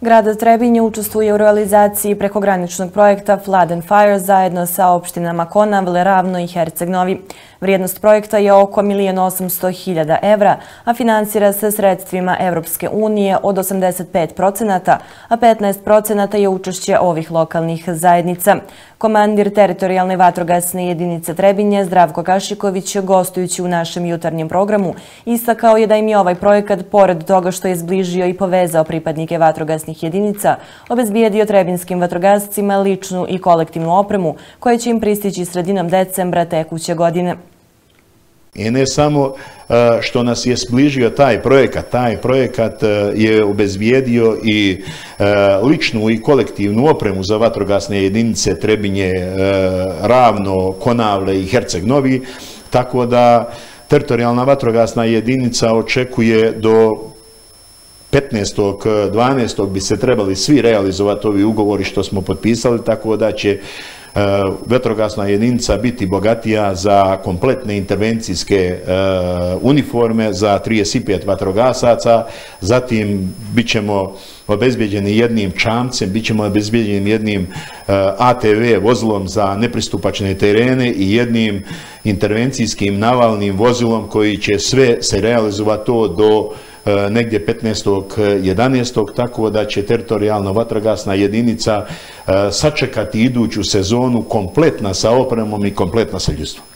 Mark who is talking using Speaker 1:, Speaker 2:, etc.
Speaker 1: Grad Trebinje učestvuje u realizaciji prekograničnog projekta Flood and Fire zajedno sa opštinama Konavle, Ravno i Herceg Novi. Vrijednost projekta je oko 1.800.000 evra, a finansira se sredstvima Evropske unije od 85%, a 15% je učešće ovih lokalnih zajednica. Komandir teritorijalne vatrogasne jedinice Trebinje, Zdravko Kašiković, gostujući u našem jutarnjem programu, istakao je da im je ovaj projekat, pored toga što je zbližio i povezao pripadnike vatrogasnih jedinica, obezbijedio trebinskim vatrogascima ličnu i kolektivnu opremu, koja će im pristići sredinom decembra tekuće godine.
Speaker 2: I ne samo e, što nas je sbližio taj projekat, taj projekat e, je obezvijedio i e, ličnu i kolektivnu opremu za vatrogasne jedinice Trebinje, Ravno, Konavle i Herceg Novi, tako da teritorijalna vatrogasna jedinica očekuje do 15. 12. bi se trebali svi realizovati ovi ugovori što smo potpisali, tako da će E, vetrogasna jedinica biti bogatija za kompletne intervencijske e, uniforme za 35 vatrogasaca, zatim bit ćemo obezbjeđeni jednim čamcem, bit ćemo obezbjeđeni jednim e, ATV vozilom za nepristupačne terene i jednim intervencijskim navalnim vozilom koji će sve se realizovati to do E, negdje 15.11. E, tako da će teritorijalno vatrogasna jedinica e, sačekati iduću sezonu kompletna sa opremom i kompletna sa ljudstvom.